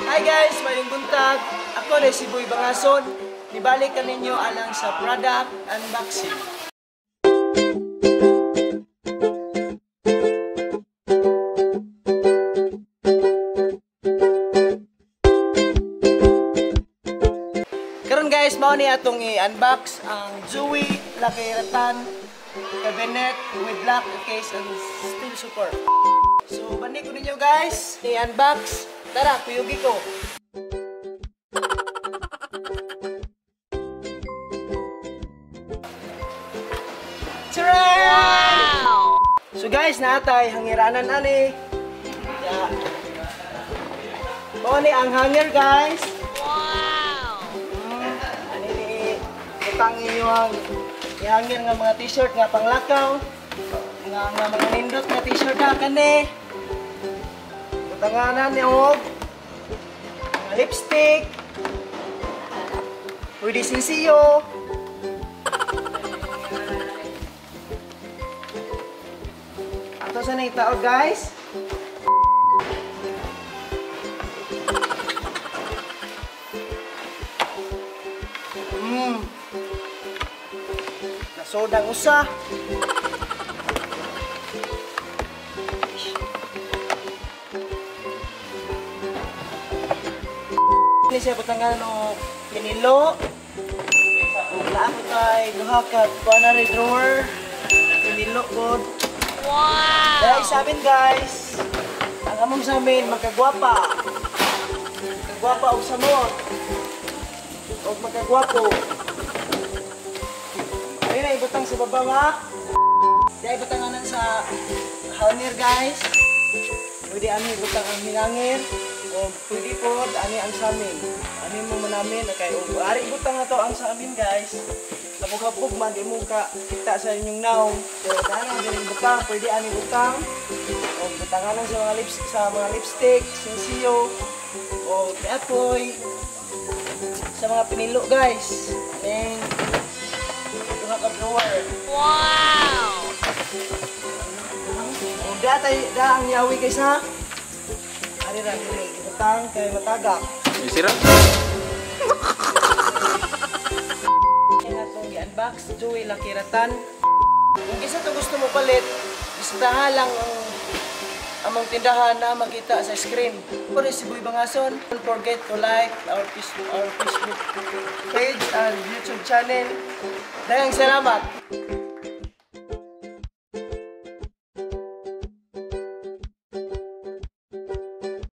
Hi guys, mayong buntag. Ako na si Boy Bangason. Nibalik ka ninyo alang sa product unboxing. Karon guys, mao ni atong i-unbox ang Zui Lucky Ratan cabinet with black case and steel support. So, bandi ko ninyo guys, i-unbox. Tara, kuyugi ko. Wow! So guys, natay hangiranan ani. Ya. Mao ni ang hanger guys. Wow! Ani ni utang inyo ang ihangir nga mga t-shirt nga panglakaw. Nga nga mga nindot nga t-shirt na kani. Utanganan ni og lipstick. Pwede sisiyo. Ato sa nang tao guys. Mm. Nasodang usa. Ini siya patangan no pinilo. Wala ko kay duha ka panary drawer. Pinilo ko. Wow! Dahil sa amin guys, ang among sa amin magkagwapa. Magkagwapa og samot. Og magkagwapo. Ayun na, ibutang sa baba nga. Dahil ibutanganan sa hanger guys. Pwede ano ibutang ang hinangir. O pwede po, ani ang sa amin. Ano mo man namin, kay o ari ibutang na to ang sa amin guys. Napugapog man, di mo ka kita sa inyong naong. Pero dahil ang galing butang, pwede ani butang. O butanganan sa mga lips sa mga lipstick, sensiyo, o apoy, sa mga pinilo guys. And mga ka-drawer. Wow! O datay da ang yawi guys ha. Ari ra dili butang kay matagak. Isira? Yan atong i-unbox, Joey Lakiratan. Kung kisa to gusto mo palit, bisitahan lang ang among tindahan na makita sa screen. Kung si Boy Bangason, don't forget to like our Facebook, our Facebook page and YouTube channel. Dagang salamat!